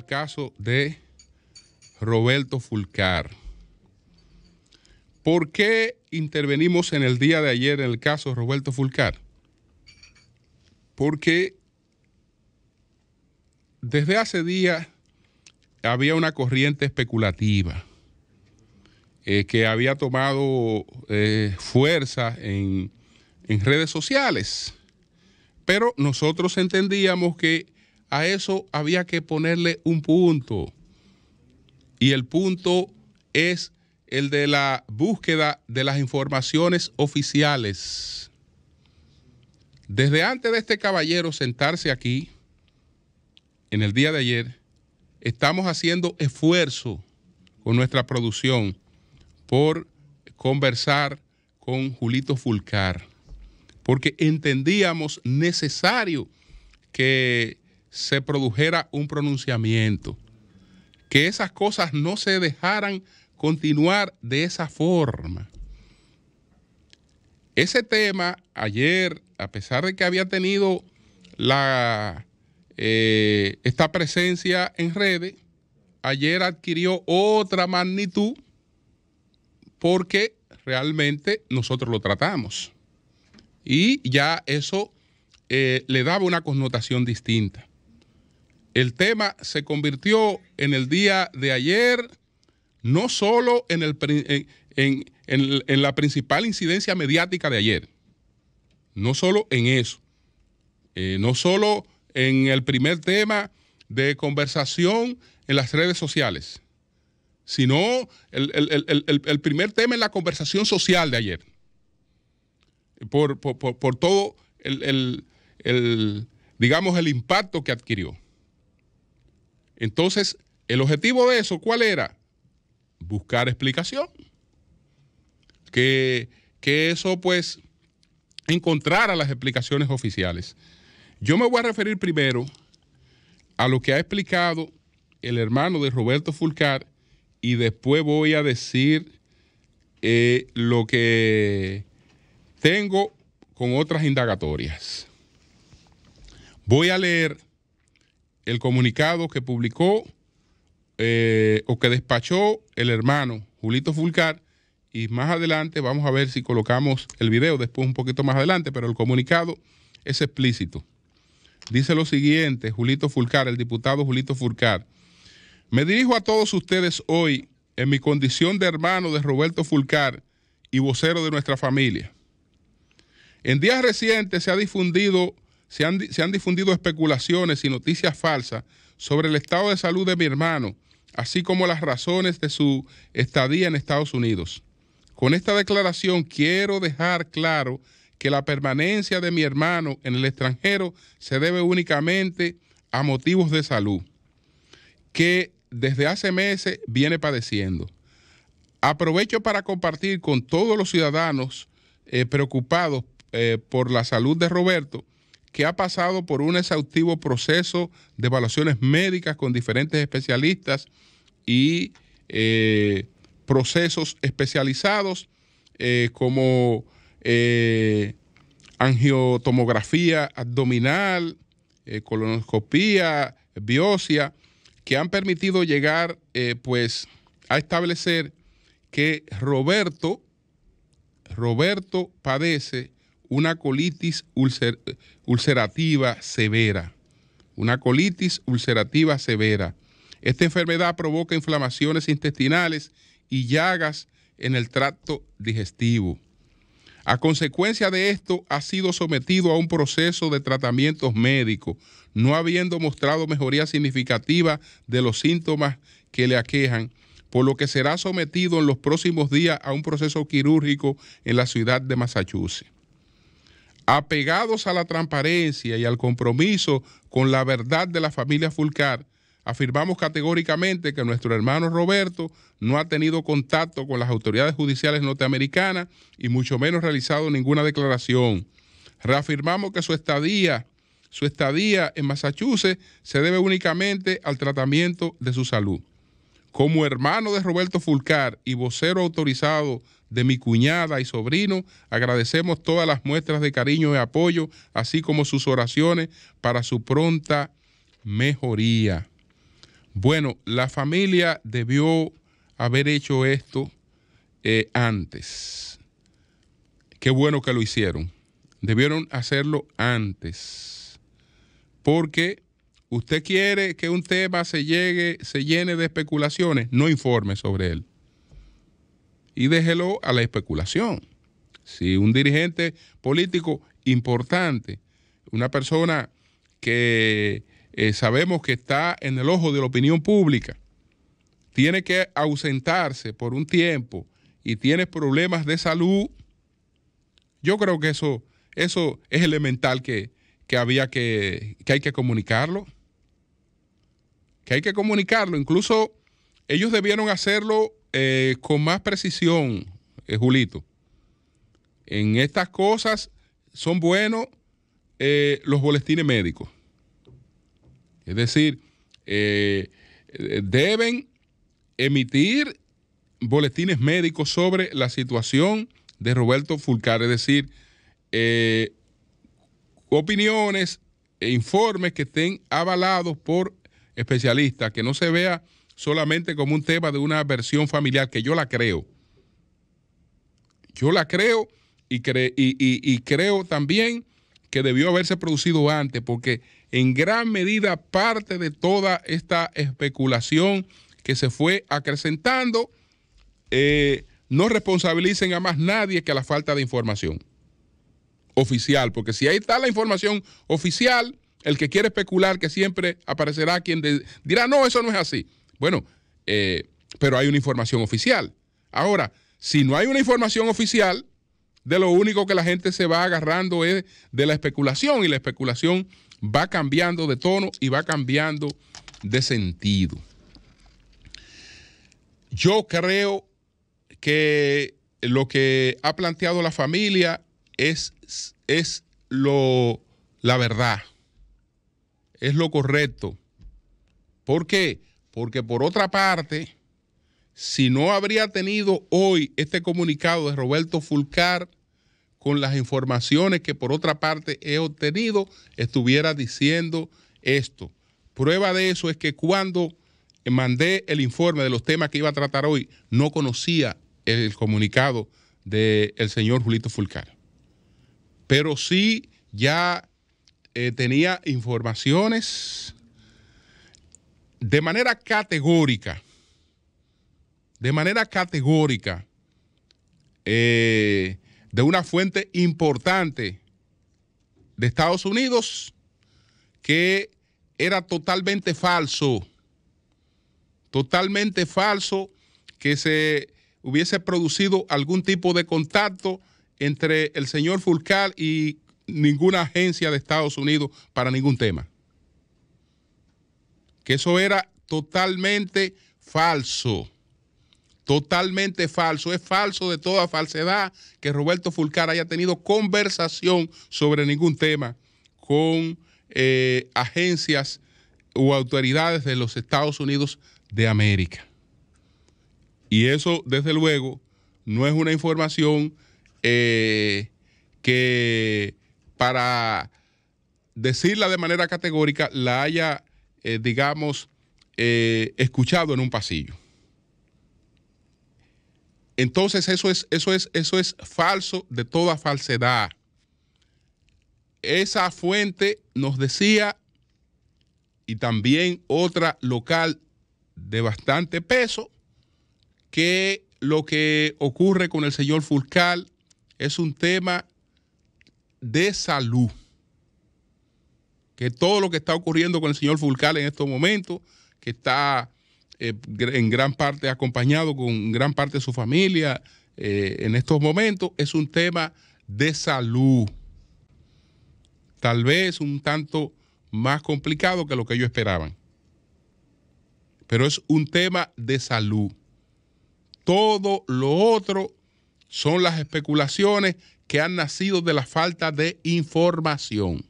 el caso de Roberto Fulcar. ¿Por qué intervenimos en el día de ayer en el caso de Roberto Fulcar? Porque desde hace días había una corriente especulativa eh, que había tomado eh, fuerza en, en redes sociales, pero nosotros entendíamos que a eso había que ponerle un punto. Y el punto es el de la búsqueda de las informaciones oficiales. Desde antes de este caballero sentarse aquí, en el día de ayer, estamos haciendo esfuerzo con nuestra producción por conversar con Julito Fulcar, porque entendíamos necesario que se produjera un pronunciamiento, que esas cosas no se dejaran continuar de esa forma. Ese tema ayer, a pesar de que había tenido la, eh, esta presencia en redes, ayer adquirió otra magnitud porque realmente nosotros lo tratamos. Y ya eso eh, le daba una connotación distinta el tema se convirtió en el día de ayer, no solo en, el, en, la principal incidencia mediática de ayer, no solo en eso, eh, no solo en el primer tema de conversación en las redes sociales, sino el, primer tema en la conversación social de ayer, por, por todo el, digamos, el impacto que adquirió. Entonces, el objetivo de eso, ¿cuál era? Buscar explicación. Que, eso, pues, encontrara las explicaciones oficiales. Yo me voy a referir primero a lo que ha explicado el hermano de Roberto Fulcar y después voy a decir eh, lo que tengo con otras indagatorias. Voy a leer el comunicado que publicó eh, o que despachó el hermano Julito Fulcar y más adelante vamos a ver si colocamos el video después un poquito más adelante, pero el comunicado es explícito. Dice lo siguiente, Julito Fulcar, el diputado Julito Fulcar. Me dirijo a todos ustedes hoy en mi condición de hermano de Roberto Fulcar y vocero de nuestra familia. En días recientes se ha difundido se han, difundido especulaciones y noticias falsas sobre el estado de salud de mi hermano, así como las razones de su estadía en Estados Unidos. Con esta declaración quiero dejar claro que la permanencia de mi hermano en el extranjero se debe únicamente a motivos de salud, que desde hace meses viene padeciendo. Aprovecho para compartir con todos los ciudadanos eh, preocupados eh, por la salud de Roberto que ha pasado por un exhaustivo proceso de evaluaciones médicas con diferentes especialistas y eh, procesos especializados eh, como eh, angiotomografía abdominal, colonoscopía, biopsia, que han permitido llegar pues a establecer que Roberto, Roberto padece una colitis ulcerativa severa. Una colitis ulcerativa severa. Esta enfermedad provoca inflamaciones intestinales y llagas en el tracto digestivo. A consecuencia de esto, ha sido sometido a un proceso de tratamientos médicos, no habiendo mostrado mejoría significativa de los síntomas que le aquejan, por lo que será sometido en los próximos días a un proceso quirúrgico en la ciudad de Massachusetts apegados a la transparencia y al compromiso con la verdad de la familia Fulcar, afirmamos categóricamente que nuestro hermano Roberto no ha tenido contacto con las autoridades judiciales norteamericanas y mucho menos realizado ninguna declaración. Reafirmamos que su estadía, su estadía en Massachusetts se debe únicamente al tratamiento de su salud. Como hermano de Roberto Fulcar y vocero autorizado de mi cuñada y sobrino, agradecemos todas las muestras de cariño y apoyo, así como sus oraciones para su pronta mejoría. Bueno, la familia debió haber hecho esto eh, antes. Qué bueno que lo hicieron. Debieron hacerlo antes. Porque usted quiere que un tema se llegue, se llene de especulaciones, no informe sobre él. Y déjelo a la especulación. Si un dirigente político importante, una persona que eh, sabemos que está en el ojo de la opinión pública, tiene que ausentarse por un tiempo y tiene problemas de salud, yo creo que eso, eso es elemental que, había que, que hay que comunicarlo. Que hay que comunicarlo. Incluso ellos debieron hacerlo eh, con más precisión, eh, Julito. En estas cosas son buenos los boletines médicos. Es decir, eh, deben emitir boletines médicos sobre la situación de Roberto Fulcar, es decir, eh, opiniones e informes que estén avalados por especialistas, que no se vea solamente como un tema de una versión familiar, que yo la creo. Yo la creo y, y creo también que debió haberse producido antes, porque en gran medida parte de toda esta especulación que se fue acrecentando, eh, no responsabilicen a más nadie que a la falta de información oficial, porque si ahí está la información oficial, el que quiere especular que siempre aparecerá quien dirá, no, eso no es así. Bueno, eh, pero hay una información oficial. Ahora, si no hay una información oficial, de lo único que la gente se va agarrando es de la especulación y la especulación va cambiando de tono y va cambiando de sentido. Yo creo que lo que ha planteado la familia es, es lo, la verdad, es lo correcto. ¿Por qué? Porque por otra parte, si no habría tenido hoy este comunicado de Roberto Fulcar con las informaciones que por otra parte he obtenido, estuviera diciendo esto. Prueba de eso es que cuando mandé el informe de los temas que iba a tratar hoy, no conocía el comunicado del señor Julito Fulcar. Pero sí ya eh, tenía informaciones de manera categórica de manera categórica eh, de una fuente importante de Estados Unidos que era totalmente falso, totalmente falso que se hubiese producido algún tipo de contacto entre el señor Fulcal y ninguna agencia de Estados Unidos para ningún tema. Que eso era totalmente falso totalmente falso. Es falso de toda falsedad que Roberto Fulcar haya tenido conversación sobre ningún tema con eh, agencias u autoridades de los Estados Unidos de América. Y eso, desde luego, no es una información eh, que para decirla de manera categórica la haya, eh, digamos, escuchado en un pasillo. Entonces eso es, eso es, eso es falso de toda falsedad. Esa fuente nos decía, y también otra local de bastante peso, que lo que ocurre con el señor Fulcal es un tema de salud. Que todo lo que está ocurriendo con el señor Fulcal en estos momentos, que está eh, en gran parte acompañado con gran parte de su familia eh, en estos momentos, es un tema de salud. Tal vez un tanto más complicado que lo que ellos esperaban. Pero es un tema de salud. Todo lo otro son las especulaciones que han nacido de la falta de información.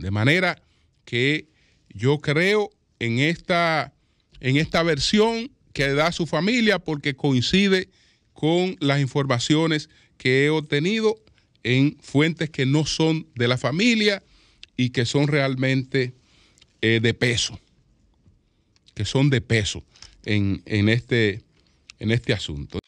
De manera que yo creo en esta en esta versión que da su familia porque coincide con las informaciones que he obtenido en fuentes que no son de la familia y que son realmente eh, de peso. que son de peso en, en, este, en este asunto.